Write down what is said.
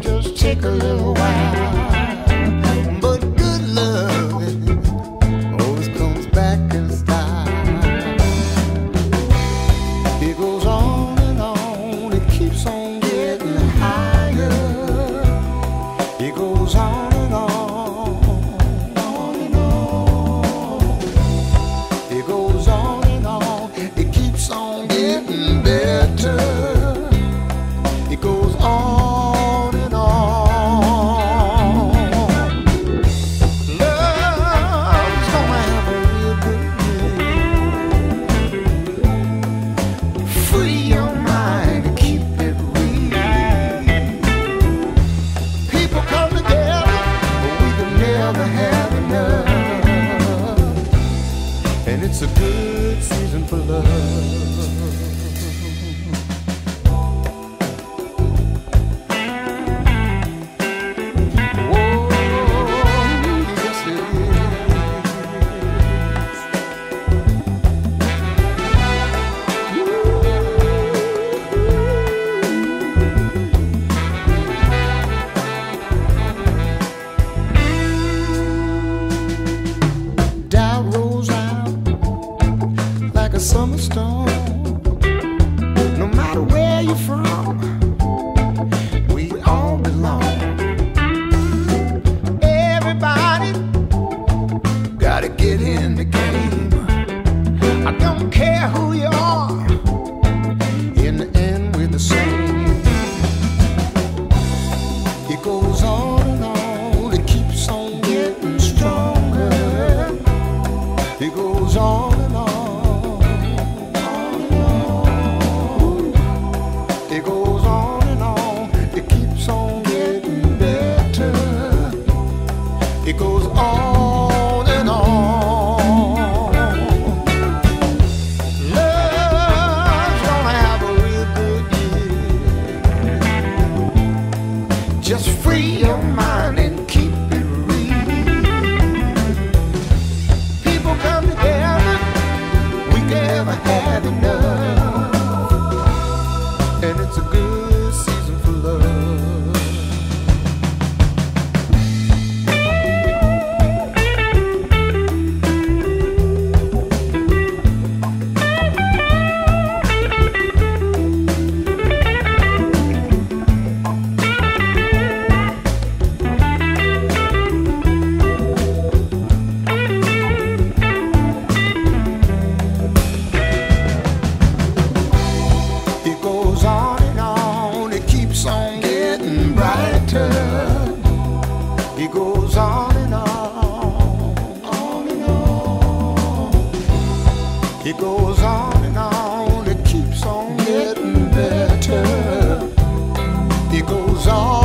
just take a little while. And it's a good season for love. summer storm. No matter where you're from, we all belong. Everybody gotta get in the game. I don't care who. be your. It goes on and on, it keeps on getting better. It goes on.